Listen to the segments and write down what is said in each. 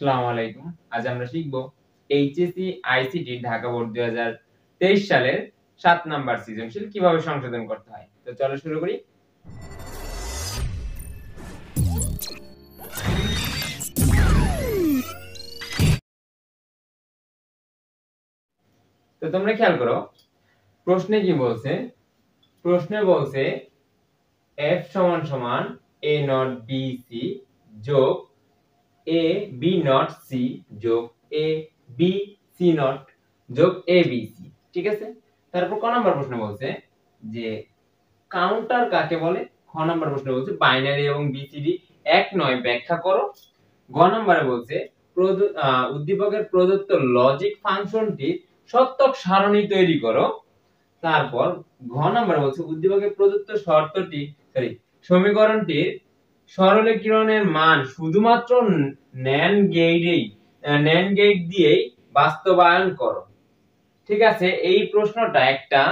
আসসালামু আলাইকুম। আজ আমরা শিখব এইচএসসি আইসিটি ঢাকা বোর্ড দুই হাজার তেইশ সালের সাত নাম্বার সৃজনশীল কীভাবে সংশোধন করতে হয়। তো চলো শুরু করি। তো তোমরা খেয়াল করো, প্রশ্নে কি বলছে? প্রশ্নে বলছে এফ সমান সমান এ নট বি সি যোগ এ বি নট সি যোগ এ বি সি নট যোগ এ বি সি ঠিক আছে? তারপর ক নাম্বার প্রশ্ন বলছে যে কাউন্টার কাকে বলে? খ নাম্বার প্রশ্ন বলছে বাইনারি এবং বিসিডি এক নয়, ব্যাখ্যা করো। গ নাম্বারে বলছে উদ্দীপকের প্রদত্ত লজিক ফাংশনটি সত্যক সারণী তৈরি করো। তারপর ঘ নাম্বারে বলছে উদ্দীপকের প্রদত্ত শর্তটি সরি সমীকরণটির সরলীকরণের মান শুধুমাত্র ন্যান গেটেই ন্যান গেট দিয়েই বাস্তবায়ন করো। ঠিক আছে? এই প্রশ্নটা একটা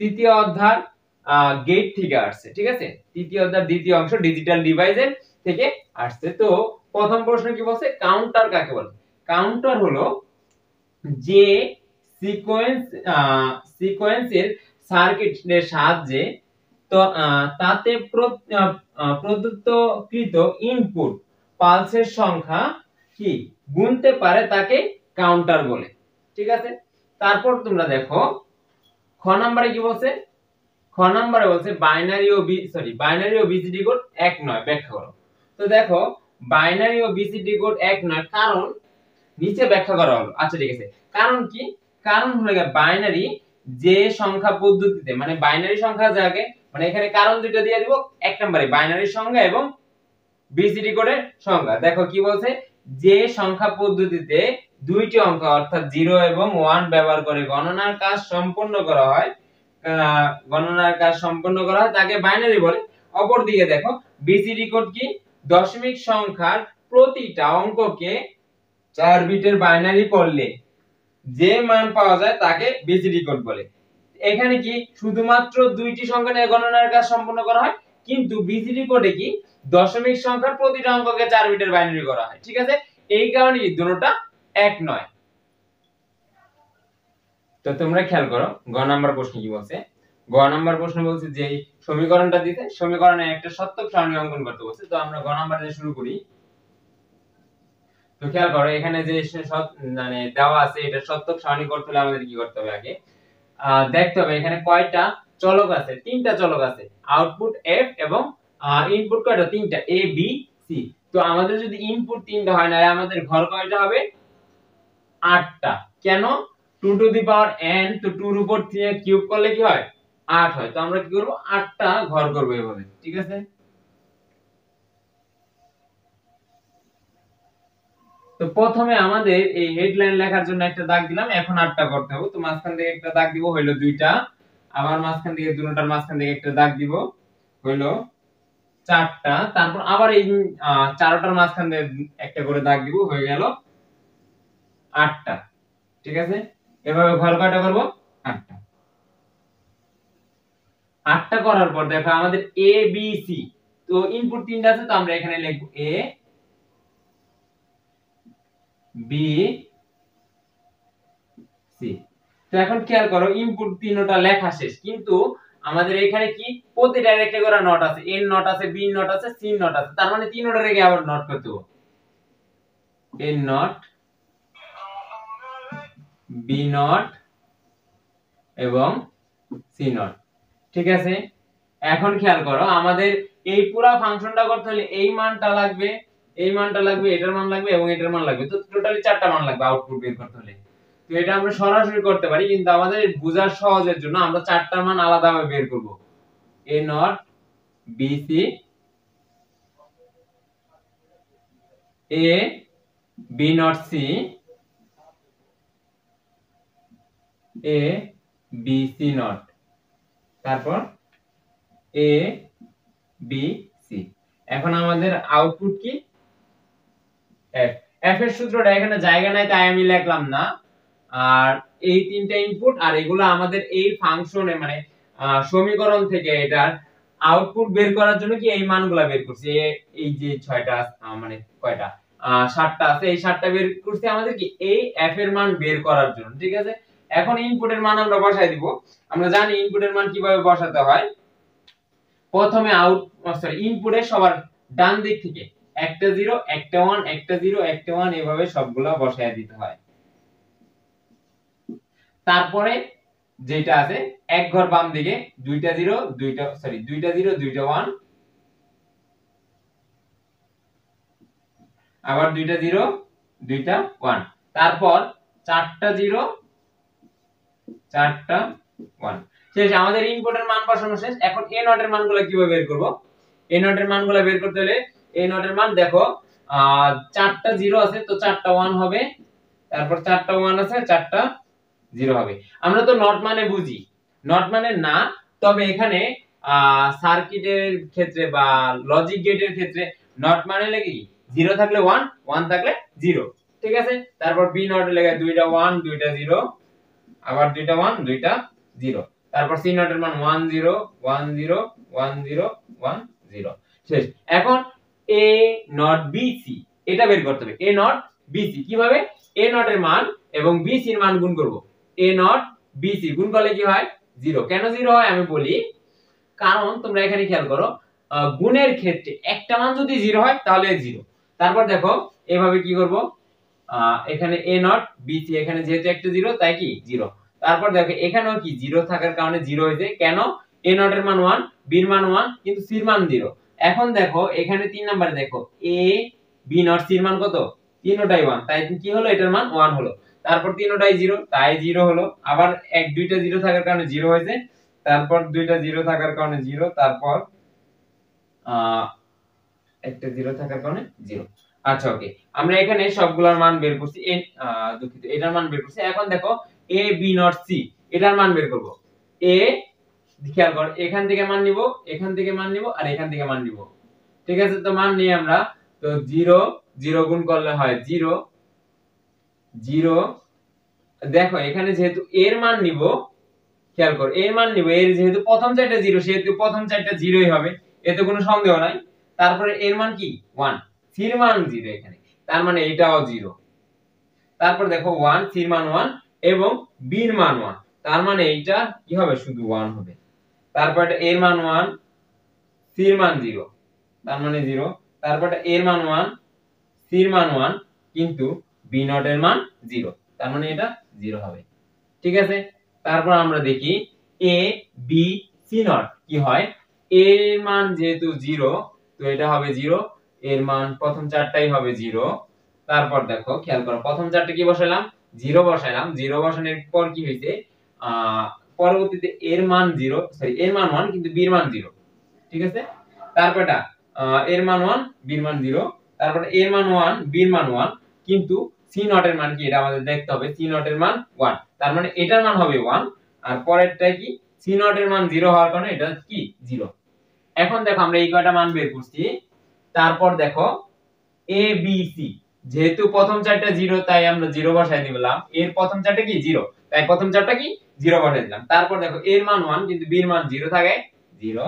তৃতীয় অধ্যায় গেট থেকে আসছে, ঠিক আছে? তৃতীয় অধ্যায়, দ্বিতীয় অংশ ডিজিটাল ডিভাইসের থেকে আসছে। তো প্রথম প্রশ্ন কি বলছে? কাউন্টার কাকে বলে? কাউন্টার হলো যে সিকোয়েন্স সিকোয়েন্সের সার্কিটের সাহায্যে তো তাতে প্রদত্তকৃত ইনপুট পালসের সংখ্যা কি? গুনতে পারে তাকে কাউন্টার বলে। ঠিক আছে? তারপর তোমরা দেখো, খ নাম্বারে কি বলছে? খ নাম্বারে বলছে বাইনারি ও বি সরি বাইনারি ও বিসিডি কোড এক নয়, ব্যাখ্যা করো। তো দেখো বাইনারি ও বিসিডি কোড এক নয়, কারণ নিচে ব্যাখ্যা করা হলো। আচ্ছা ঠিক আছে। কারণ কি? কারণ হলো বাইনারি যে সংখ্যা পদ্ধতিতে মানে বাইনারি সংখ্যা যাকে মানে এখানে কারণ দুটো দিয়ে দিব, এক নম্বরে বাইনারি সংখ্যা এবং বিসিডি কোডের সংখ্যা দেখো কি বলছে? যে সংখ্যা পদ্ধতিতে দুইটি অঙ্ক, অর্থাৎ জিরো এবং ওয়ান ব্যবহার করে গণনার কাজ সম্পন্ন করা হয় গণনার কাজ সম্পন্ন করা হয়, তাকে বাইনারি বলে। অপরদিকে দেখো বিসিডি কোড কি? দশমিক সংখ্যার প্রতিটা অঙ্ককে চার বিটের বাইনারি করলে যে মান পাওয়া যায় তাকে বিসিডি কোড বলে। এখানে কি শুধুমাত্র দুইটি সংখ্যা নিয়ে গণনার কাজ সম্পন্ন করা হয়? কিন্তু বিসিডি কোডে কি দশমিক সংখ্যার প্রতিটা অঙ্ককে চার বিটের বাইনারি করা হয়, ঠিক আছে? এই কারণে কি দুটোটা এক নয়। তো তোমরা খেয়াল করো, গ নাম্বার প্রশ্ন কি বলছে? গ নাম্বার প্রশ্ন বলছে যে সমীকরণটা দিতে সমীকরণে একটা সত্যক সারণী অঙ্কন করতে বলছে। তো আমরা গ নাম্বার দিয়ে শুরু করি। তো খেয়াল করো, এখানে যে মানে দেওয়া আছে, এটা সত্যক সারণী করতে হলে আমাদের কি করতে হবে আগে? দেখতে হবে, এখানে কয়টা চলক আছে? তিনটা চলক আছে। আউটপুট এফ এবং ইনপুট কয়টা? তিনটা এ বি সি তো আমাদের যদি ইনপুট তিনটা হয় না আমাদের ঘর কয়টা হবে? আটটা। কেন? Two to the power n তো টুর উপর কিউব করলে কি হয়? আট হয়। তো আমরা কি করব? আটটা ঘর করব এভাবে। ঠিক আছে? তো প্রথমে আমাদের এই হেডলাইন লেখার জন্য একটা দাগ দিলাম, এখন আটটা করতে হবে। তো মাঝখান থেকে একটা দাগ দিব হইল দুইটা, আবার মাঝখান থেকে দুটোটার মাঝখান থেকে একটা দাগ দিব হইল চারটা। তারপর আবার এই চারটার মাঝখান থেকে একটা করে দাগ দিব, হয়ে গেল আটটা। ঠিক আছে? এভাবে ঘর কয়টা করব? আটটা। আটটা করার পর দেখো আমাদের এ বি সি তো ইনপুট তিনটা আছে, তো আমরা এখানে লিখব এ তো এখন খেয়াল করো ইনপুট লেখা শেষ। কিন্তু আমাদের এখানে কি? নট আছে। এন নট আছে বি নট আছে সি নট আছে। তার মানে তিনটা রেখে আবার নট করতে এন নট বি নট এবং সি নট ঠিক আছে? এখন খেয়াল করো, আমাদের এই পুরা ফাংশনটা করতে হলে এই মানটা লাগবে এই মানটা লাগবে, এটার মান লাগবে এবং এটার মান লাগবে। তো টোটালি চারটা মান লাগবে আউটপুট বের করতে হলে। তো এটা আমরা সরাসরি করতে পারি, কিন্তু আমাদের বোঝার সহজের জন্য আমরা চারটার মান আলাদাভাবে বের করব। A not B C A B not C A B C not তারপর এ বি সি এখন আমাদের আউটপুট কি? এফ এর সূত্রটা এখানে জায়গা নাই, তাই আমি লিখলাম না। আর এই তিনটা ইনপুট আর এগুলো আমাদের এই ফাংশনে মানে সমীকরণ থেকে এটার আউটপুট বের করার জন্য কি এই মানগুলা বের করছি? এই যে ছয়টা মানে কয়টা? ষাটটা আছে, এই ষাটটা বের করছি আমাদের কি এই এফ এর মান বের করার জন্য, ঠিক আছে? এখন ইনপুটের মান আমরা বসাই দিব। আমরা জানি ইনপুটের মান কীভাবে বসাতে হয়। প্রথমে আউট সরি ইনপুটের সবার ডান দিক থেকে একটা জিরো একটা ওয়ান একটা জিরো একটা ওয়ান এভাবে সবগুলা বসায় দিতে হয়। তারপরে যেটা আছে, এক ঘর বাম দিকে দুইটা জিরো দুইটা সরি দুইটা জিরো দুইটা ওয়ান আবার দুইটা জিরো দুইটা ওয়ান তারপর চারটা জিরো চারটা ওয়ান শেষ, আমাদের ইনপুটের মান বসানো শেষ। এখন এ নটের মানগুলো কীভাবে বের করব? এ নটের মানগুলো বের করতে হলে এ নটের মান দেখো চারটা জিরো আছে, তো চারটা ওয়ান হবে। তারপর চারটা ওয়ান আছে, চারটা জিরো হবে। আমরা তো নট মানে বুঝি। নট মানে না, তবে এখানে সার্কিটের ক্ষেত্রে বা লজিক গেটের ক্ষেত্রে নট মানে লেগে জিরো থাকলে ওয়ান ওয়ান থাকলে জিরো। ঠিক আছে? তারপর বি নট লেগে দুইটা ওয়ান দুইটা জিরো। আবার দুইটা ওয়ান দুইটা জিরো। তারপর সি নটের মান one zero one zero one zero one zero শেষ। এখন এ নট বি সি এটা বের করতে হবে। এ নট বি সি কীভাবে? এ নটের মান এবং বি সির মান গুণ করব। এ নট বি সি গুণ করলে কি হয়? জিরো কেন জিরো হয়? আমি বলি, কারণ তোমরা এখানে খেয়াল করো গুণের ক্ষেত্রে একটা মান যদি জিরো হয়, তাহলে জিরো তারপর দেখো, এভাবে কি করব? এখানে এ নট বি সি এখানে যেহেতু একটা জিরো তাই কি? জিরো তারপর দেখো, এখানেও কি? জিরো থাকার কারণে জিরো হয়েছে। কেন? এ নট এর মান ওয়ান বির মান ওয়ান কিন্তু সির মান জিরো এখন দেখো, এখানে তিন নাম্বারে দেখো এ বি নট সির মান কত? তিনটাই ওয়ান তাই কি হলো? এটার মান ওয়ান হলো। তারপর তিনটাই জিরো তাই জিরো হলো। আবার এক, দুইটা জিরো থাকার কারণে জিরো হয়েছে। তারপর দুইটা জিরো থাকার কারণে জিরো তারপর একটা জিরো থাকার কারণে জিরো আচ্ছা ওকে আমরা এখানে সবগুলোর মান বের করছি। এ দুঃখিত, এটার মান বের করছি। এখন দেখো এ বি নট সি এটার মান বের করব। এ খেয়াল কর, এখান থেকে মান নিব, এখান থেকে মান নিব, আর এখান থেকে মান নিব। ঠিক আছে? তো মান নিয়ে আমরা। তো জিরো জিরো গুণ করলে হয় জিরো জিরো। দেখো, এখানে যেহেতু এর মান নিব, খেয়াল কর, এর মান নিব, এর যেহেতু প্রথম চারটা জিরো, সেহেতু প্রথম চারটা জিরোই হবে, এতে কোনো সন্দেহ নাই। তারপরে এর মান কি? ওয়ান। সির মান জিরো এখানে। তার মানে এটাও জিরো। তারপর দেখো, ওয়ান সির মান ওয়ান এবং বির মান ওয়ান। তার মানে এইটা কি হবে? শুধু ওয়ান হবে। তারপর এর মান ওয়ান সির মান জিরো তার মানে জিরো তারপর এর মান ওয়ান মান ওয়ান কিন্তু বি মান জিরো তার মানে এটা জিরো হবে। ঠিক আছে? তারপর আমরা দেখি এ বি সি নট কি হয়? এর মান যেহেতু জিরো তো এটা হবে জিরো এর মান প্রথম চারটাই হবে জিরো তারপর দেখো, খেয়াল করো, প্রথম চারটে কি বসালাম? জিরো বসাইলাম জিরো বসানোর পর কি হয়েছে? পরবর্তীতে এর মান জিরো সরি এর মান ওয়ান কিন্তু বির মান জিরো ঠিক আছে? তারপরটা এর মান ওয়ান বির মান জিরো তারপর এর মান ওয়ান বির মান ওয়ান কিন্তু সি নট এর মান কি? এটা আমাদের দেখতে হবে সি নট এর মান ওয়ান তার মানে এটার মান হবে ওয়ান আর পরেরটা কি? সি নট এর মান জিরো হওয়ার কারণে এটা কি? জিরো এখন দেখো আমরা এই কয়টা মান বের করছি, তারপর দেখো এ বি সি যেহেতু প্রথম চারটা জিরো তাই আমরা জিরো বসাই দিলাম এর প্রথম চারটা কি? জিরো তাই প্রথম চারটা কি? জিরো বসাই দিলাম। তারপর দেখো, এর মান ওয়ান কিন্তু বির মান জিরো থাকে জিরো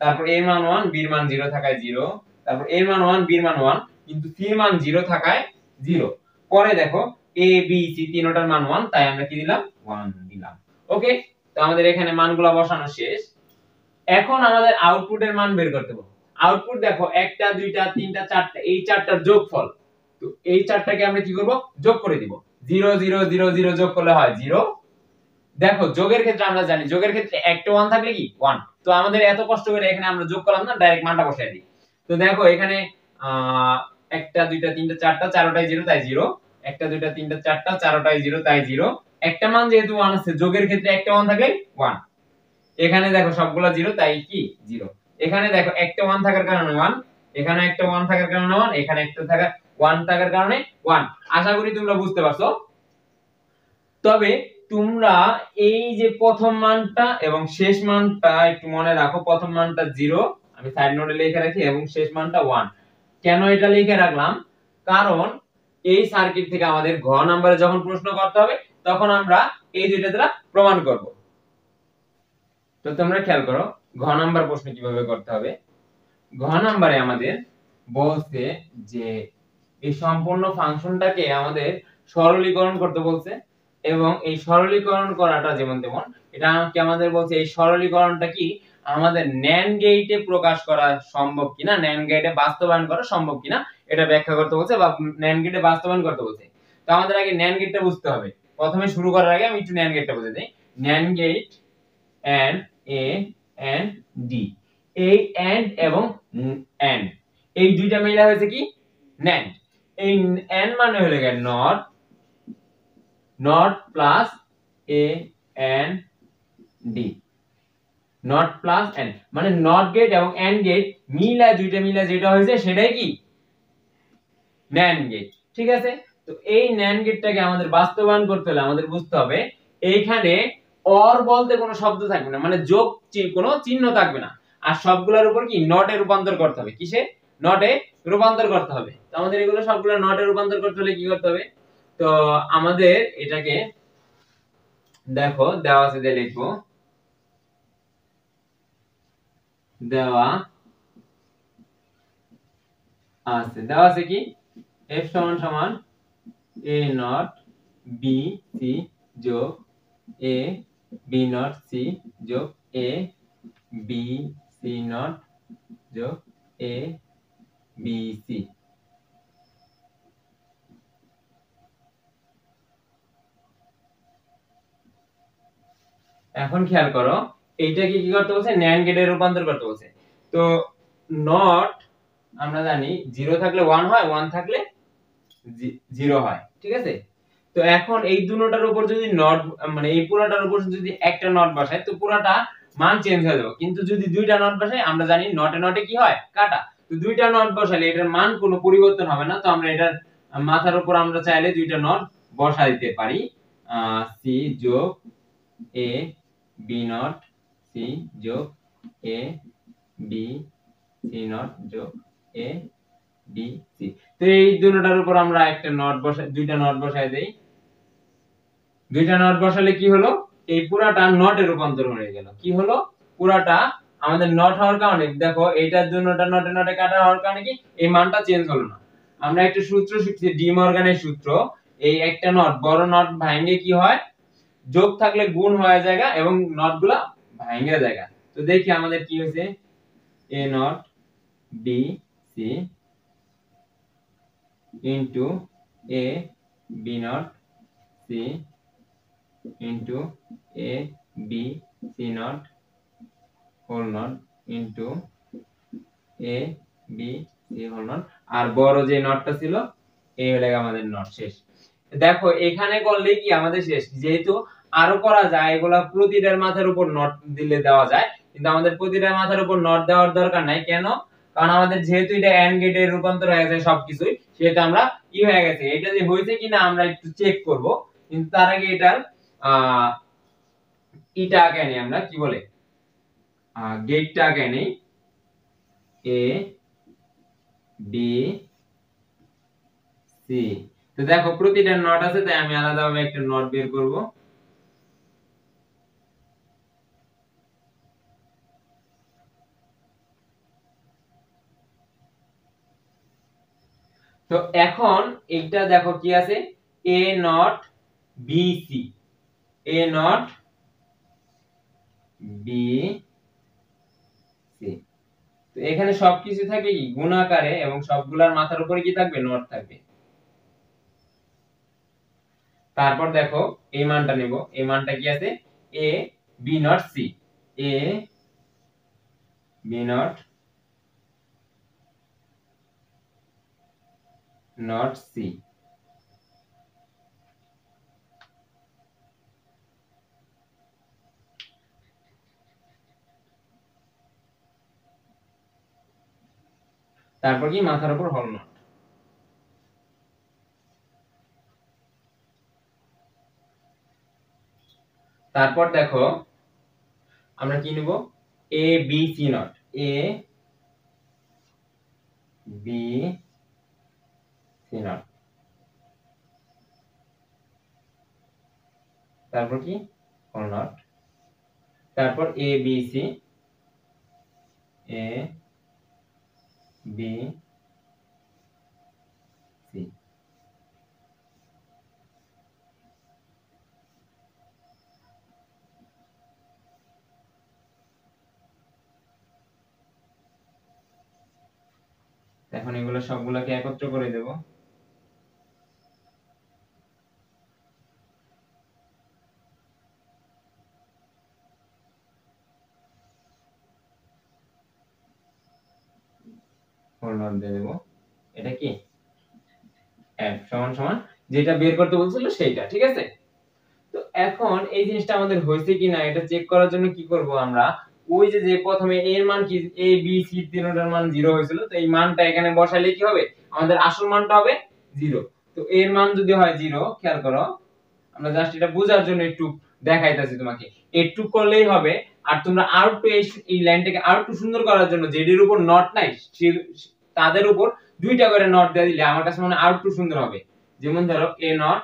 তারপর এর মান ওয়ান বির মান জিরো থাকায় জিরো তারপর এর মান ওয়ান বির মান ওয়ান কিন্তু সির মান জিরো থাকায় জিরো পরে দেখো এ বি সি তিনটার মান ওয়ান তাই আমরা কি দিলাম? ওয়ান দিলাম। ওকে তো আমাদের এখানে মানগুলো বসানো শেষ। এখন আমাদের আউটপুটের মান বের করতে হবে আউটপুট দেখো, একটা, দুইটা, তিনটা, চারটা, এই চারটার যোগফল। তো এই চারটাকে আমরা কি করব? যোগ করে দিব। জিরো জিরো জিরো জিরো যোগ করলে হয় জিরো দেখো, যোগের ক্ষেত্রে আমরা জানি, যোগের ক্ষেত্রে একটা ওয়ান থাকলে কি? ওয়ান তো আমাদের এত কষ্ট করে এখানে আমরা যোগ করলাম না ডাইরেক্ট মানটা বসাই দিই। তো দেখো, এখানে একটা, দুইটা, তিনটা, চারটা চারোটাই জিরো তাই জিরো একটা, দুইটা, তিনটা, চারটা চারোটাই জিরো তাই জিরো একটা মান যেহেতু ওয়ান আছে, যোগের ক্ষেত্রে একটা ওয়ান থাকলে ওয়ান এখানে দেখো, সবগুলা জিরো তাই কি? জিরো এখানে দেখো, একটা ওয়ান থাকার কারণে ওয়ান এখানে একটা ওয়ান থাকার কারণে ওয়ান এখানে একটা থাকার ওয়ান থাকার কারণে ওয়ান আশা করি তোমরা বুঝতে পারছ। তবে তোমরা এই যে প্রথম মানটা এবং শেষ মানটা একটু মনে রাখো, প্রথম মানটা জিরো আমি সাইড নোটে লিখে রাখি, এবং শেষ মানটা ওয়ান কেন এটা লিখে রাখলাম? কারণ এই সার্কিট থেকে আমাদের ঘ নাম্বারে যখন প্রশ্ন করতে হবে, তখন আমরা এই দুইটা দ্বারা প্রমাণ করব। তো তোমরা খেয়াল করো, ঘ নাম্বার প্রশ্ন কীভাবে করতে হবে? ঘ নাম্বারে আমাদের বলছে যে, এই সম্পূর্ণ ফাংশনটাকে আমাদের সরলীকরণ করতে বলছে। এবং এই সরলীকরণ করাটা যেমন তেমন, এটা কি আমাদের বলছে, এই সরলীকরণটা কি আমাদের ন্যান গেটে প্রকাশ করা সম্ভব কিনা ন্যান গেটে বাস্তবায়ন করা সম্ভব কিনা, এটা ব্যাখ্যা করতে বলছে বা ন্যান গেটে বাস্তবায়ন করতে বলছে। তো আমাদের আগে ন্যান গেটটা বুঝতে হবে। প্রথমে শুরু করার আগে আমি একটু ন্যান গেটটা বুঝে দিই NAND gate and A and D এই এন্ড এবং এন্ড এই দুইটা মিলা হয়েছে কি? ন্যান্ড এই এন্ড মানে হলো গিয়ে not not plus A N D not plus N মানে নট গেট এবং এন্ড গেট মিলা দুইটা মিলা যেটা হয়েছে সেটাই কি? ন্যান্ড গেট ঠিক আছে? তো এই ন্যান্ড গেটটাকে আমাদের বাস্তবায়ন করতে হলে আমাদের বুঝতে হবে, এইখানে অর বলতে কোনো শব্দ থাকবে না মানে যোগ কোনো চিহ্ন থাকবে না। আর সবগুলোর উপর কি? নটে রূপান্তর করতে হবে। কিসে? নটে রূপান্তর করতে হবে। তো আমাদের এগুলো সবগুলো নটে রূপান্তর করতে হলে কি করতে হবে? তো আমাদের এটাকে দেখো, দেওয়া আছে দিয়ে লিখব। দেওয়া আছে। দেওয়া আছে কি? F সমান সমান a নট b c যোগ a, b নট c যোগ a, b c নট যোগ a, b c এখন খেয়াল করো, এইটাকে কি করতে বলছে? ন্যান গেটে রূপান্তর করতে বলছে। তো নট আমরা জানি জিরো থাকলে ওয়ান হয় ওয়ান থাকলে জিরো হয়। ঠিক আছে? তো এখন এই দুটোটার উপর যদি নট মানে এই পুরাটার উপর যদি একটা নট বসাই তো পুরাটা মান চেঞ্জ হয়ে যাবে। কিন্তু যদি দুইটা নট বসাই আমরা জানি নটে নটে কি হয়? কাটা। তো দুইটা নট বসালে এটার মান কোনো পরিবর্তন হবে না। তো আমরা এটার মাথার উপর আমরা চাইলে দুইটা নট বসা দিতে পারি সি যোগ এ বি নট সি যোগ এ বি সি নট যোগ এ বি সি তো এই দুটোটার উপর আমরা একটা নট বসাই, দুইটা নট বসাই দেই। দুইটা নট বসালে কি হলো? এই পুরাটা নটে রূপান্তর হয়ে গেল। কি হলো? পুরাটা আমাদের নট হওয়ার কারণে, দেখো, এইটার জন্যটা নটে নটে কাটা হওয়ার কারণে কি? এই মানটা চেঞ্জ হলো না। আমরা একটা সূত্র শিখছি ডি মর্গানের সূত্র। এই একটা নট বড় নট ভাঙে কি হয়? যোগ থাকলে গুণ হয়ে জায়গা এবং নটগুলা ভাঙে জায়গা। তো দেখি আমাদের কি হয়েছে? A not B C into A B not C into A B C not whole not into A B C whole not আর বড় যে নটটা ছিল এই হলে আমাদের নট শেষ। দেখো, এখানে করলে কি আমাদের শেষ? যেহেতু আরও করা যায়, এগুলা প্রতিটার মাথার উপর নট দিলে দেওয়া যায়। কিন্তু আমাদের প্রতিটার মাথার উপর নট দেওয়ার দরকার নাই। কেন? কারণ আমাদের যেহেতু এটা এন্ড গেটের রূপান্তর হয়ে গেছে সবকিছুই, সেহেতু আমরা ই হয়ে গেছে। এটা যে হয়েছে কিনা আমরা একটু চেক করব। কিন্তু তার আগে এটার ইটা আগে নেই আমরা, কি বলে? গেটটা আগে নেই। এ বি সি তো দেখো, প্রতিটা নট আছে, তাই আমি আলাদাভাবে একটা নট বের করব। তো এখন এইটা দেখো কি আছে? A not B C A not B C তো এখানে সবকিছু থাকে কি? গুণাকারে এবং সবগুলার মাথার উপরে কি থাকবে? নট থাকবে। তারপর দেখো, এই মানটা নেব। এই মানটা কি আছে? A B not C A B not not C তারপর কি? মাথার উপর হল নট তারপর দেখো, আমরা কি নিব? A B C not A B C not তারপর কি? হল নট তারপর A B C A B এখন এগুলো সবগুলোকে একত্র করে দেব। এটা কি? সমান সমান, যেটা বের করতে ঠিক আছে? তো এখন এই জিনিসটা আমাদের হয়েছে কিনা, এটা চেক করার জন্য কি করব আমরা? ওই যে যে প্রথমে এর মান কি? এ বি সি তিনটার মান জিরো হয়েছিল, তো এই মানটা এখানে বসাইলে কি হবে? আমাদের আসল মানটা হবে জিরো তো এর মান যদি হয় জিরো খেয়াল করো, আমরা জাস্ট এটা বোঝার জন্য একটু দেখাইতাছি তোমাকে। একটু করলেই হবে, আর তোমরা আর একটু এই লাইনটাকে আর একটু সুন্দর করার জন্য যেটির উপর নট নাই তাদের উপর দুইটা করে নট দিয়ে দিলে আমার কাছে মনে আর একটু সুন্দর হবে। যেমন ধরো এ নট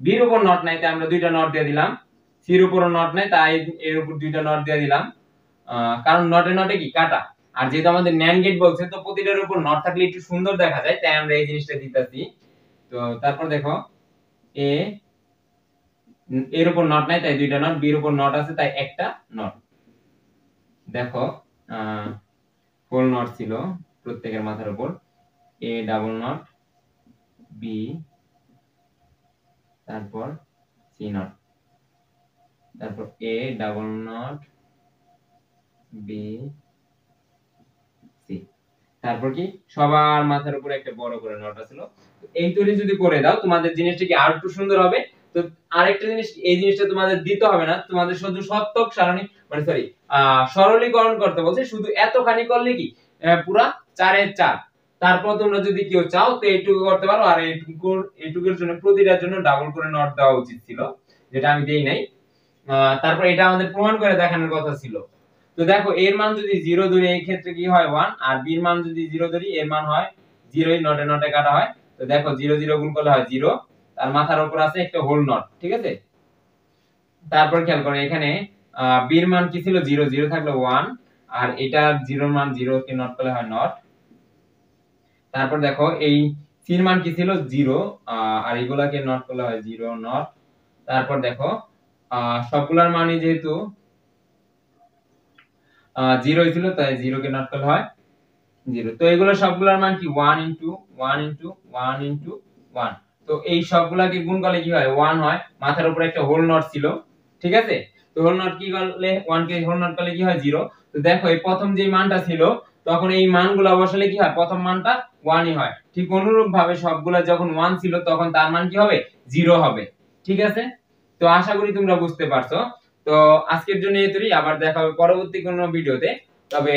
বির উপর নট নাই, তাই আমরা দুইটা নট দিয়ে দিলাম। সির উপর নট নাই, তাই এর উপর দুইটা নট দিয়ে দিলাম। কারণ নটে নটে কি, কাটা। আর যেহেতু আমাদের ন্যান গেট বলছে তো প্রতিটার উপর নট থাকলে একটু সুন্দর দেখা যায়, তাই আমরা এই জিনিসটা দিতেছি। তো তারপর দেখো এ এর উপর নট নাই, তাই দুইটা নট বির উপর নট আছে, তাই একটা নট দেখো ফুল নট ছিল প্রত্যেকের মাথার উপর। এ ডাবল নট বি তারপর সি নট তারপর এ ডাবল নট তারপর কি? সবার মাথার উপরে একটা বড় করে নট আছিল। এই তৈরি যদি করে দাও, তোমাদের জিনিসটা কি আর একটু সুন্দর হবে? তো আরেকটা জিনিস, এই জিনিসটা তোমাদের দিতে হবে না। তোমাদের শুধু সত্যক মানে সরি সরলীকরণ করতে বলছে। শুধু এতখানি করলে কি? পুরা চারের চার। তারপর তোমরা যদি কেউ চাও, তো এইটুকু করতে পারো। আর এইটুকু, এইটুকুর জন্য, প্রতিটার জন্য ডাবল করে নট দেওয়া উচিত ছিল, যেটা আমি দেই নাই। তারপর এটা আমাদের প্রমাণ করে দেখানোর কথা ছিল। তো দেখো, এর মান যদি জিরো ধরি, এই ক্ষেত্রে কি হয় ওয়ান আর বির মান যদি জিরো ধরি, এর মান হয় জিরোই নটে নটে কাটা হয়। তো দেখো জিরো জিরো গুণ করলে হয় জিরো তার মাথার উপর আছে একটা হোল নট ঠিক আছে? তারপর খেয়াল করো, এখানে বির মান কি ছিল? জিরো জিরো থাকলে ওয়ান আর এটা জিরোর মান জিরো কে নট করলে হয় নট তারপর দেখো, এই সির মান কি ছিল? জিরো আর এগুলাকে নট করলে হয় জিরো নট তারপর দেখো সবগুলার মানই যেহেতু জিরো ছিল তাই জিরো কে নট করলে হয় জিরো তো এগুলো সবগুলোর মান কি? One into one into one into one তো এই সবগুলাকে গুণ করলে কি হয়? ওয়ান হয়। মাথার উপরে একটা হোল নট ছিল, ঠিক আছে? তো হোল নট কি করলে? ওয়ান কে হোল নট করলে কি হয়? জিরো তো দেখো, এই প্রথম যে মানটা ছিল, তখন এই মানগুলো বসালে কি হয়? প্রথম মানটা ওয়ানই হয়। ঠিক অনুরূপ ভাবে সবগুলা যখন ওয়ান ছিল, তখন তার মান কি হবে? জিরো হবে। ঠিক আছে? তো আশা করি তোমরা বুঝতে পারছ। তো আজকের জন্য এই আবার দেখা হবে পরবর্তী কোনো ভিডিওতে। তবে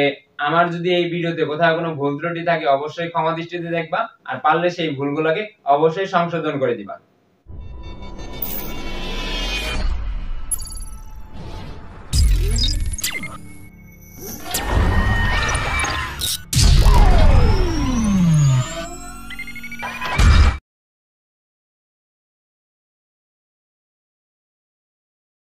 আমার যদি এই ভিডিওতে কোথাও কোনো ভুল ত্রুটি থাকে, অবশ্যই ক্ষমা দৃষ্টিতে দেখবা, আর পারলে সেই ভুলগুলোকে অবশ্যই সংশোধন করে দিবা।